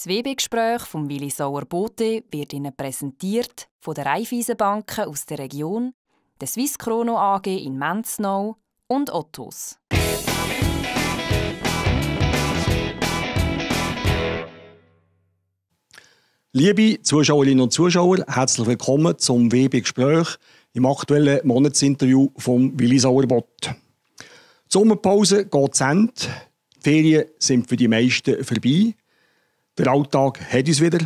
Das WB-Gespräch vom Willi Sauer Bote wird Ihnen präsentiert von der Raiffeisenbanken aus der Region, der Swiss Chrono AG in Menznau und Ottos. Liebe Zuschauerinnen und Zuschauer, herzlich willkommen zum WB-Gespräch im aktuellen Monatsinterview von Willi Sauerbott. Die Sommerpause geht zu Ende. Die Ferien sind für die meisten vorbei. Der Alltag hat uns wieder.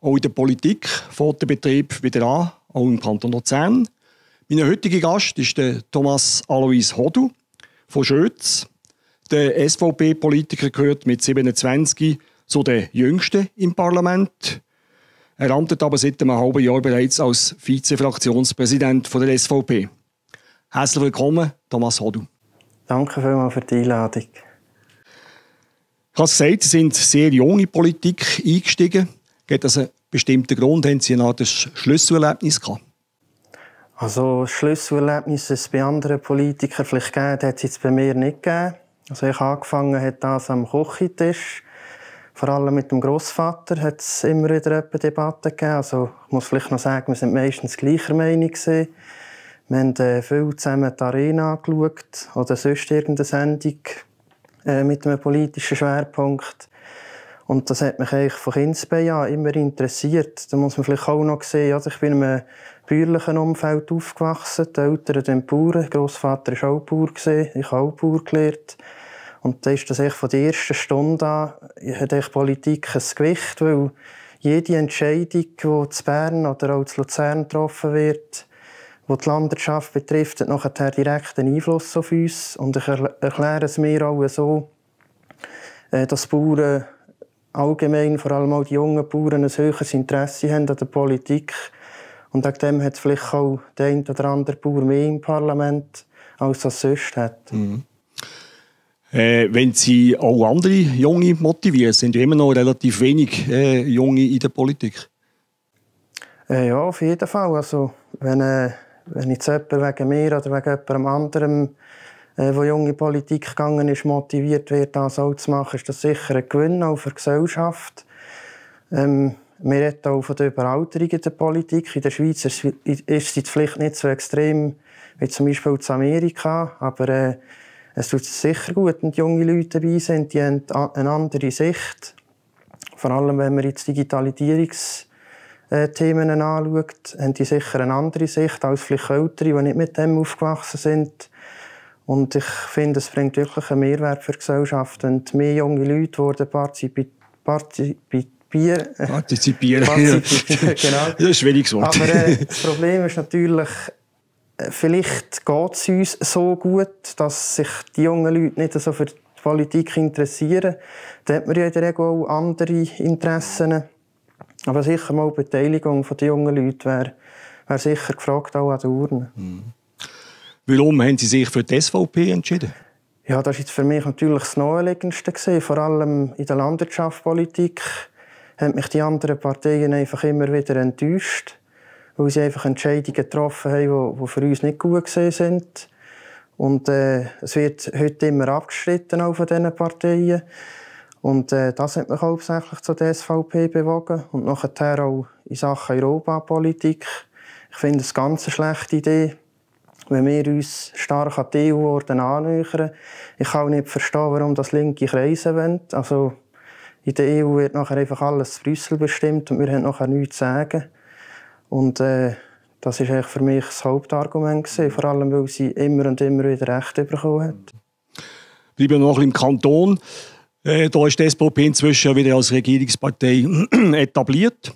Auch in der Politik fängt der Betrieb wieder an, auch im Kanton Luzern. Mein heutiger Gast ist der Thomas Alois Hodu von Schötz. Der SVP-Politiker gehört mit 27 zu den Jüngsten im Parlament. Er amtet aber seit einem halben Jahr bereits als Vize-Fraktionspräsident der SVP. Herzlich willkommen, Thomas Hodu. Danke vielmals für die Einladung. Ich habe gesagt, Sie sind sehr jung in Politik eingestiegen. Gibt das einen bestimmten Grund? Haben Sie Art Schlüsselerlebnis gehabt? Also Schlüsselerlebnisse es bei anderen Politikern vielleicht gegeben, hat es jetzt bei mir nicht gegeben. Also ich habe angefangen hat das am Küchentisch vor allem mit dem Großvater hat es immer wieder Debatten gegeben. Also ich muss vielleicht noch sagen, wir sind meistens gleicher Meinung gewesen. Wir haben äh, viel zusammen die Arena angeschaut oder sonst irgendeine Sendung äh, mit einem politischen Schwerpunkt. Und das hat mich eigentlich von Kindesbein an immer interessiert. Da muss man vielleicht auch noch sehen, also ich bin in einem bäuerlichen Umfeld aufgewachsen. Die Eltern sind Bauern, Großvater war auch Bauer, ich habe auch Bauer gelernt. Und da ist das echt von der ersten Stunde an, hat echt Politik ein Gewicht, weil jede Entscheidung, die zu Bern oder auch zu Luzern getroffen wird, die die Landwirtschaft betrifft, hat nachher direkten Einfluss auf uns. Und ich erkläre es mir auch so, äh, dass Bauern allgemein, vor allem auch die jungen Bauern, ein höheres Interesse haben an der Politik. Und wegen dem hat vielleicht auch der eine oder andere Bauer mehr im Parlament, als das sonst hat. Mhm. Äh, wenn Sie auch andere Junge motivieren, sind ja immer noch relativ wenig äh, Junge in der Politik. Äh, ja, auf jeden Fall. Also, wenn, äh, wenn jetzt jemand wegen mir oder wegen jemandem anderem, äh, der junge Politik gegangen ist, motiviert wird, das auch zu machen, ist das sicher ein Gewinn auch für die Gesellschaft. Ähm, wir reden auch von der Überalterung in der Politik. In der Schweiz ist, ist sie vielleicht nicht so extrem wie zum Beispiel in Amerika, aber äh, es tut sicher gut, wenn junge Leute dabei sind, die haben eine andere Sicht. Vor allem, wenn man jetzt Digitalisierungsthemen anschaut, haben die sicher eine andere Sicht als vielleicht Ältere, die nicht mit dem aufgewachsen sind. Und ich finde, es bringt wirklich einen Mehrwert für die Gesellschaft. Und mehr junge Leute werden partizipieren. Partizipieren. Partizipieren. genau. Das ist schwieriges Wort. Aber äh, das Problem ist natürlich, vielleicht geht es uns so gut, dass sich die jungen Leute nicht so für die Politik interessieren. Da hat man ja in der Regel auch andere Interessen. Aber sicher mal die Beteiligung der jungen Leute wäre wär sicher gefragt, auch an der Urne. Mhm. Warum haben Sie sich für die SVP entschieden? Ja, das war für mich natürlich das Naheliegendste. Vor allem in der Landwirtschaftspolitik haben mich die anderen Parteien einfach immer wieder enttäuscht weil sie einfach Entscheidungen getroffen haben, die, für uns nicht gut gesehen sind. Und äh, es wird heute immer abgestritten auch von diesen Parteien. Und äh, das hat mich hauptsächlich zu der SVP bewogen. Und nachher auch in Sachen Europapolitik. Ich finde es eine ganz schlechte Idee, wenn wir uns stark an die EU annähern. Ich kann auch nicht verstehen, warum das linke Kreise wollen. Also in der EU wird nachher einfach alles Brüssel bestimmt und wir haben nachher nichts zu sagen. Und äh, das ist für mich das Hauptargument gewesen, vor allem weil sie immer und immer wieder Recht bekommen hat. Bleiben wir noch im Kanton. Äh, da ist die SVP inzwischen wieder als Regierungspartei etabliert.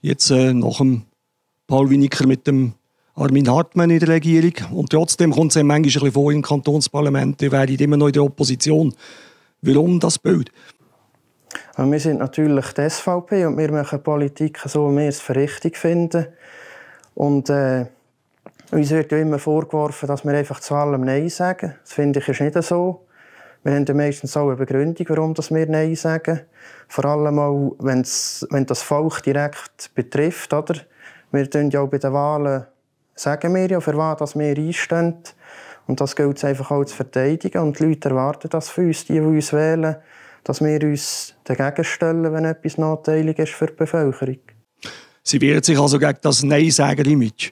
Jetzt äh, nach dem Paul Winiker mit dem Armin Hartmann in der Regierung. Und trotzdem kommt es manchmal ein bisschen vor im Kantonsparlament, die werden immer noch in der Opposition. Warum das Bild? Wir sind natürlich die SVP und wir machen Politik so, wie wir es für richtig finden. Und äh, uns wird ja immer vorgeworfen, dass wir einfach zu allem Nein sagen. Das finde ich ist nicht so. Wir haben meistens auch eine Begründung, warum wir Nein sagen. Vor allem auch, wenn's, wenn das Volk direkt betrifft. Oder? Wir tun ja auch bei den Wahlen, sagen wir ja, für was wir einstehen. Und das gilt es einfach auch zu verteidigen. Und die Leute erwarten das von uns, die, die uns wählen dass wir uns dagegen stellen, wenn etwas nachteilig ist für die Bevölkerung. Sie wehren sich also gegen das Nein-Sagen-Image?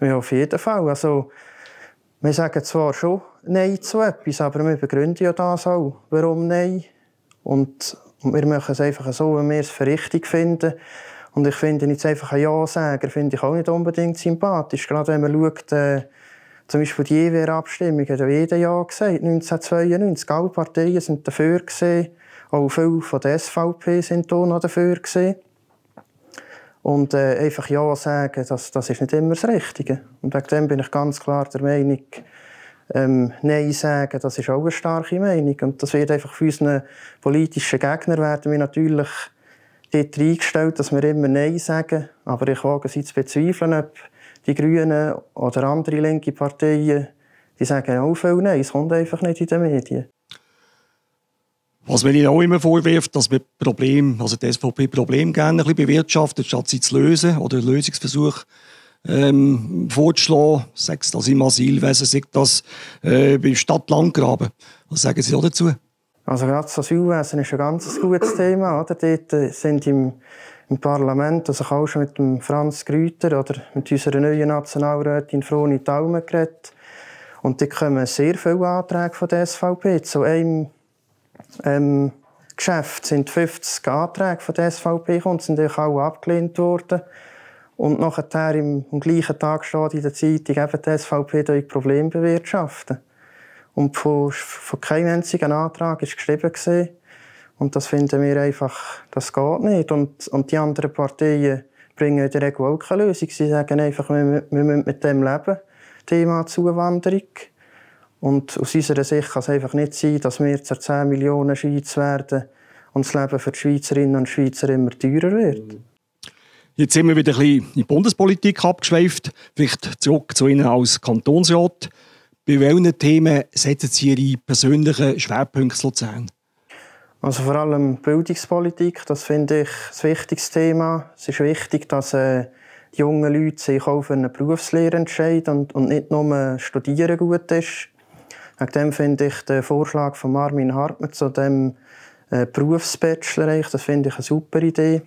Ja, auf jeden Fall. Also, wir sagen zwar schon Nein zu etwas, aber wir begründen ja das auch. Warum Nein? Und, wir machen es einfach so, wenn wir es für richtig finden. Und ich finde jetzt einfach ein Ja-Sager finde ich auch nicht unbedingt sympathisch. Gerade wenn man schaut, äh, zum Beispiel die EWR-Abstimmung hat ja Ja gesagt, 1992. Alle Parteien sind dafür gewesen. Auch viele von der SVP sind auch noch dafür gewesen. Und äh, einfach Ja sagen, das, das ist nicht immer das Richtige. Und wegen dem bin ich ganz klar der Meinung, ähm, Nein sagen, das ist auch eine starke Meinung. Und das wird einfach für unsere politischen Gegner werden wir natürlich dort eingestellt, dass wir immer Nein sagen. Aber ich wage es zu bezweifeln, ob die Grünen oder andere linke Parteien, die sagen auch viel Nein. Es kommt einfach nicht in den Medien. Was man ihnen auch immer vorwirft, dass wir Problem, also die SVP Problem gerne ein bisschen bewirtschaftet, statt sie zu lösen oder Lösungsversuch ähm, vorzuschlagen, sei das im Asylwesen, sei das äh, beim Stadt-Landgraben. Was sagen Sie dazu? Also gerade das Asylwesen ist ein ganz gutes Thema. Oder? Dort äh, sind im, im Parlament, also ich auch schon mit dem Franz Grüter oder mit unserer neuen Nationalrätin Froni Taume geredet. Und da kommen sehr viele Anträge von der SVP. Zu einem ähm, Geschäft sind 50 Anträge von der SVP gekommen, sind auch abgelehnt worden. Und nachher im, am gleichen Tag steht in der Zeitung, eben die SVP durch Probleme bewirtschaften. Und von, von keinem einzigen Antrag ist geschrieben gewesen. Und das finden wir einfach, das geht nicht. Und, und die anderen Parteien bringen in der Regel auch keine Lösung. Sie sagen einfach, wir, wir müssen mit dem leben. Thema Zuwanderung. Und aus unserer Sicht kann es einfach nicht sein, dass wir zu 10 Millionen Schweiz werden und das Leben für die Schweizerinnen und Schweizer immer teurer wird. Jetzt sind wir wieder ein bisschen in die Bundespolitik abgeschweift. Vielleicht zurück zu Ihnen als Kantonsrat. Bei welchen Themen setzen Sie Ihre persönlichen Schwerpunkte Luzern? Also vor allem Bildungspolitik, das finde ich das wichtigste Thema. Es ist wichtig, dass äh, die jungen Leute sich auch für eine Berufslehre entscheiden und, und nicht nur Studieren gut ist. Wegen dem finde ich den Vorschlag von Armin Hartmann zu dem äh, Berufsbachelor, das finde ich eine super Idee.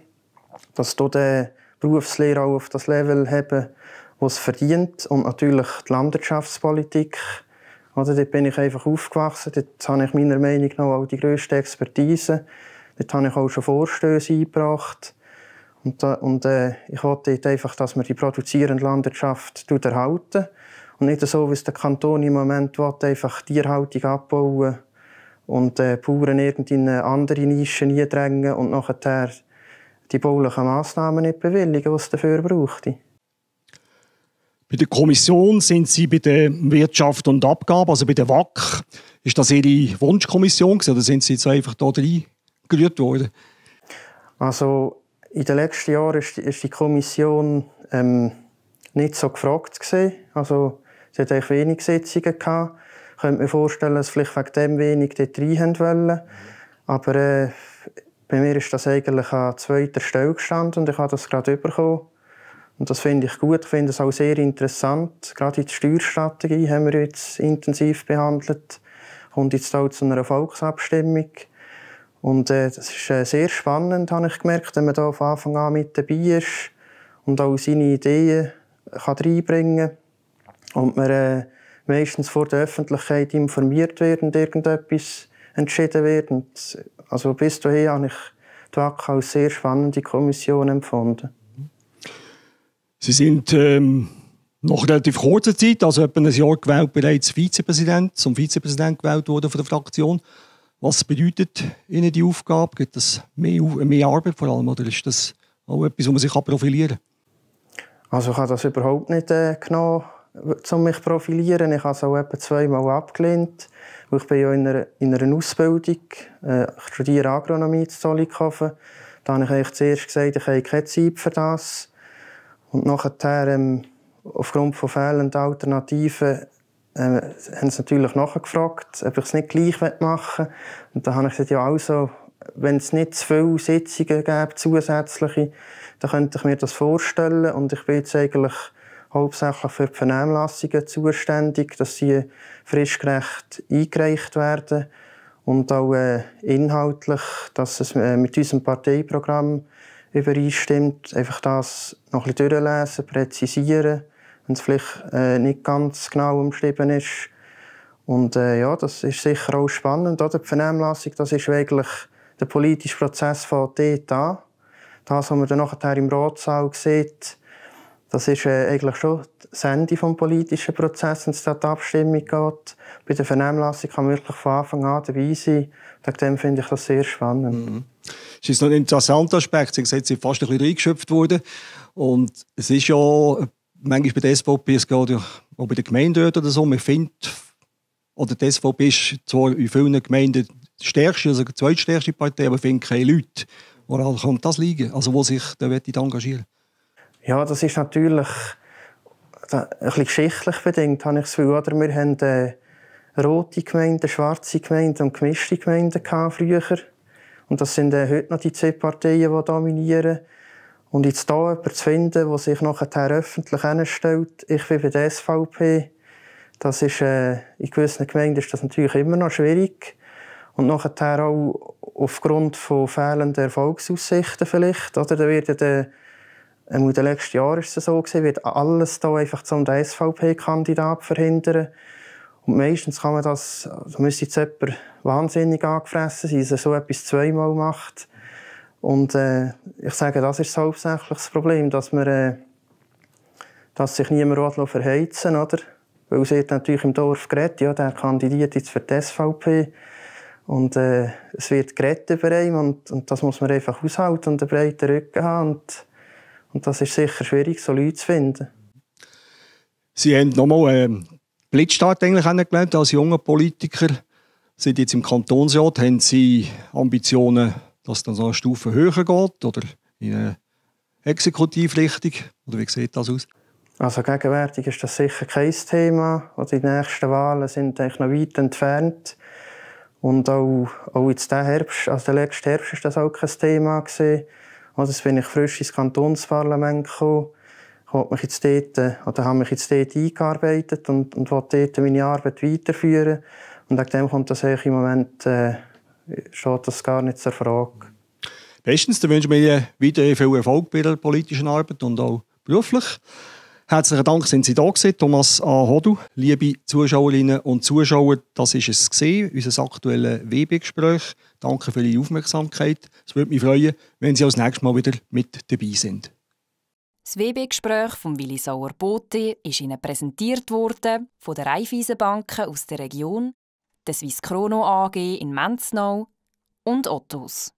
Dass du den Berufslehre auch auf das Level haben, was verdient. Und natürlich die Landwirtschaftspolitik. Oder, dort bin ich einfach aufgewachsen. Dort habe ich meiner Meinung nach auch die grösste Expertise. Dort habe ich auch schon Vorstöße eingebracht. Und, und äh, ich wollte einfach, dass wir die produzierende Landwirtschaft erhalten. Und nicht so, wie es der Kanton im Moment will, einfach Tierhaltung abbauen und äh, Bauern in andere Nischen eindrängen und nachher die baulichen Massnahmen nicht bewilligen, die es dafür brauchte. Bei der Kommission sind Sie bei der Wirtschaft und Abgabe, also bei der WAC. Ist das Ihre Wunschkommission oder sind Sie jetzt einfach da reingerührt worden? Also in den letzten Jahren ist die, ist die Kommission ähm, nicht so gefragt gewesen. Also Sie hatten eigentlich wenig Sitzungen gehabt. Ich könnte mir vorstellen, dass vielleicht wegen dem wenig dort rein wollen. Aber äh, bei mir ist das eigentlich an zweiter Stelle gestanden und ich habe das gerade bekommen. Und das finde ich gut. Ich finde es auch sehr interessant. Gerade die Steuerstrategie haben wir jetzt intensiv behandelt. Kommt jetzt auch zu einer Volksabstimmung. Und äh, das ist äh, sehr spannend, habe ich gemerkt, wenn man da von Anfang an mit dabei ist und auch seine Ideen kann reinbringen kann und man äh, meistens vor der Öffentlichkeit informiert wird und irgendetwas entschieden wird. Und, also bis dahin habe ich die WAC als sehr spannende Kommission empfunden. Sie sind ähm, nach relativ kurzer Zeit, also etwa ein Jahr gewählt, bereits Vizepräsident, zum Vizepräsident gewählt worden von der Fraktion. Was bedeutet Ihnen die Aufgabe? Gibt es mehr, mehr Arbeit vor allem oder ist das auch etwas, wo man sich profilieren kann? Also ich habe das überhaupt nicht äh, genommen um mich zu profilieren. Ich habe es auch etwa zweimal abgelehnt. Ich bin ja in einer, in einer Ausbildung. Äh, ich studiere Agronomie in Zollikofen. Da habe ich eigentlich zuerst gesagt, ich habe keine Zeit für das. Und nachher, ähm, aufgrund von fehlenden Alternativen, äh, haben sie natürlich nachgefragt, ob ich es nicht gleich machen will. Und da habe ich gesagt, ja, also, wenn es nicht zu viele Sitzungen gäbe, zusätzliche, dann könnte ich mir das vorstellen. Und ich bin jetzt eigentlich hauptsächlich für die Vernehmlassungen zuständig, dass sie frischgerecht eingereicht werden. und auch äh, inhaltlich, dass es äh, mit unserem Parteiprogramm übereinstimmt. Einfach das noch ein bisschen durchlesen, präzisieren, wenn es vielleicht äh, nicht ganz genau umschrieben ist. Und äh, ja, das ist sicher auch spannend. Oder? Die Vernehmlassung, das ist eigentlich der politische Prozess von dort an. Das, was man dann nachher im Ratssaal sieht, das ist äh, eigentlich schon das Ende des politischen Prozesses, wenn es da die Abstimmung geht. Bei der Vernehmlassung kann man wirklich von Anfang an dabei sein. Deswegen finde ich das sehr spannend. Mhm. Es ist noch ein interessanter Aspekt. Sie sind fast ein bisschen reingeschöpft worden. Und es ist ja manchmal bei der SVP, es geht ja auch bei den Gemeinden oder so, man findet, oder die SVP ist zwar in vielen Gemeinden die stärkste, also die zweitstärkste Partei, aber findet keine Leute. Woran kann das liegen? Also wo sich da engagieren Ja, das ist natürlich ein bisschen geschichtlich bedingt, habe ich das Gefühl. Oder? Wir haben äh, rote Gemeinden, schwarze Gemeinden und gemischte Gemeinden früher. Und das sind äh, heute noch die zwei Parteien, die dominieren. Und jetzt hier jemanden zu finden, der sich nachher öffentlich hinstellt, ich bin bei der SVP, das ist, äh, in gewissen Gemeinden ist das natürlich immer noch schwierig. Und nachher auch aufgrund von fehlenden Erfolgsaussichten vielleicht. Oder? Da wird ja der, in den letzten Jahren ist es so gewesen, wird alles da einfach zum SVP-Kandidat verhindern. Und meistens kann man das, da müsste jetzt jemand wahnsinnig angefressen sein, dass er so etwas zweimal macht. Und äh, ich sage, das ist hauptsächlich das Problem, dass, man, äh, dass sich niemand verheizen oder? Weil es wird natürlich im Dorf geredet, ja, der kandidiert jetzt für die SVP. Und äh, es wird geredet über ihn und, und das muss man einfach aushalten und einen breiten Rücken haben. Und, und das ist sicher schwierig, so Leute zu finden. Sie haben nochmal ähm, Blitzstart eigentlich kennengelernt als junger Politiker. Sind jetzt im Kantonsrat, haben Sie Ambitionen, dass es dann so eine Stufe höher geht oder in eine Exekutivrichtung? Oder wie sieht das aus? Also gegenwärtig ist das sicher kein Thema. Also die nächsten Wahlen sind eigentlich noch weit entfernt. Und auch, auch jetzt der Herbst, also der letzte Herbst ist das auch kein Thema gewesen. Also bin ich frisch ins Kantonsparlament gekommen. Ich mich jetzt dort, oder habe mich jetzt dort eingearbeitet und, und will dort meine Arbeit weiterführen. Und wegen dem kommt das im Moment äh, steht das gar nicht zur Frage. Bestens, dann wünschen wir Ihnen weiter viel Erfolg bei der politischen Arbeit und auch beruflich. Herzlichen Dank, sind Sie da gewesen, Thomas A. Hodu. Liebe Zuschauerinnen und Zuschauer, das ist es gewesen, unser aktuelles WB-Gespräch. Danke für Ihre Aufmerksamkeit. Es würde mich freuen, wenn Sie auch das nächste Mal wieder mit dabei sind. Das WB-Gespräch von Willi Sauer-Bote ist Ihnen präsentiert worden von der Raiffeisenbanken aus der Region, der Swiss Chrono AG in Menznau und Ottos.